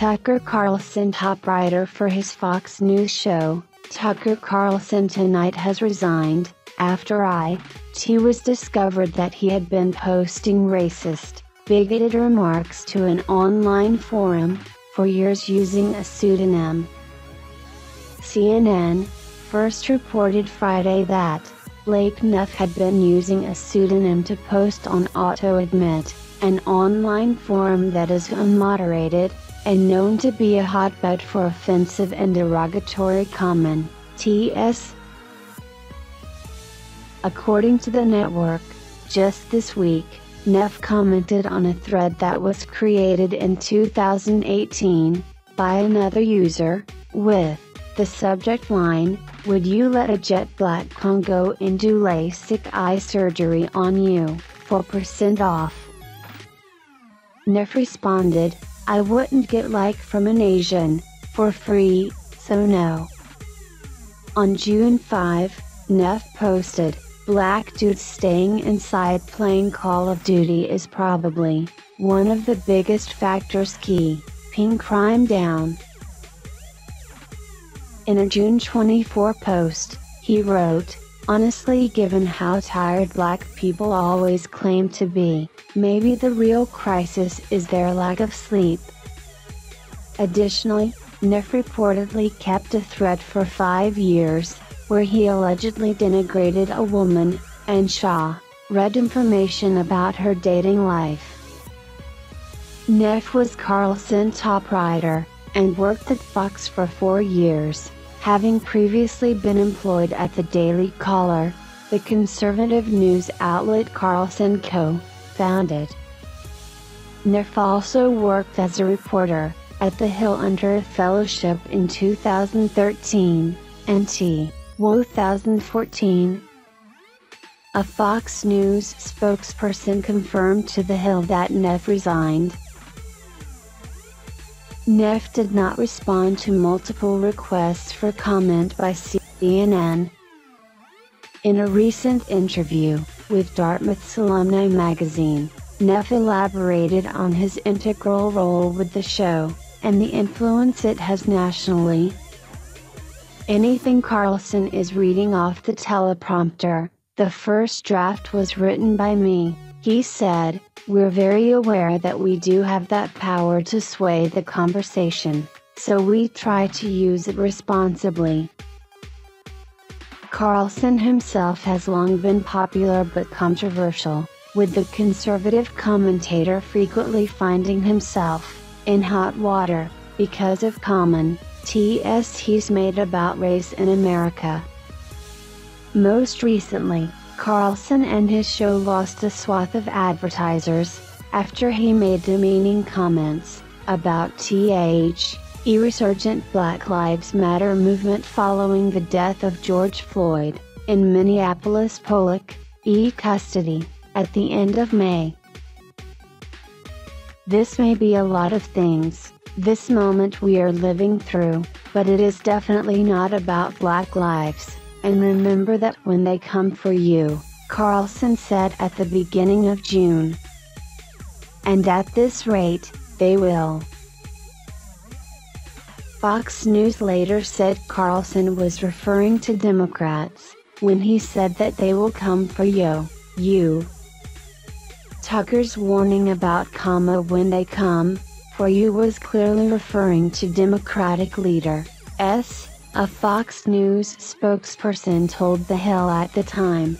Tucker Carlson top writer for his Fox News show, Tucker Carlson tonight has resigned, after it was discovered that he had been posting racist, bigoted remarks to an online forum, for years using a pseudonym. CNN first reported Friday that Blake Neff had been using a pseudonym to post on AutoAdmit, an online forum that is unmoderated, and known to be a hotbed for offensive and derogatory comments. T.S. According to the network, just this week, Neff commented on a thread that was created in 2018, by another user, with the subject line, Would you let a jet black con go and do LASIK eye surgery on you, 4% off? Neff responded, I wouldn't get like from an Asian, for free, so no. On June 5, Neff posted, Black dudes staying inside playing Call of Duty is probably, one of the biggest factors keeping crime down. In a June 24 post, he wrote, Honestly given how tired black people always claim to be, maybe the real crisis is their lack of sleep. Additionally, Neff reportedly kept a thread for five years, where he allegedly denigrated a woman, and Shaw, read information about her dating life. Neff was Carlson top writer, and worked at Fox for four years, having previously been employed at the Daily Caller, the conservative news outlet Carlson co-founded. Neff also worked as a reporter, at the Hill under a fellowship in 2013, and T. 2014. A Fox News spokesperson confirmed to The Hill that Neff resigned. Neff did not respond to multiple requests for comment by CNN. In a recent interview, with Dartmouth's Alumni magazine, Neff elaborated on his integral role with the show, and the influence it has nationally, Anything Carlson is reading off the teleprompter, the first draft was written by me, he said, we're very aware that we do have that power to sway the conversation, so we try to use it responsibly. Carlson himself has long been popular but controversial, with the conservative commentator frequently finding himself in hot water because of common TS he's made about race in America. Most recently, Carlson and his show lost a swath of advertisers, after he made demeaning comments, about TH, a resurgent Black Lives Matter movement following the death of George Floyd, in Minneapolis Pollock, e custody, at the end of May. This may be a lot of things, this moment we are living through, but it is definitely not about black lives, and remember that when they come for you, Carlson said at the beginning of June. And at this rate, they will. Fox News later said Carlson was referring to Democrats, when he said that they will come for you, you. Tucker's warning about comma when they come, for you was clearly referring to Democratic leader, S, a Fox News spokesperson told The Hill at the time.